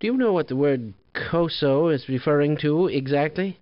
Do you know what the word COSO is referring to exactly?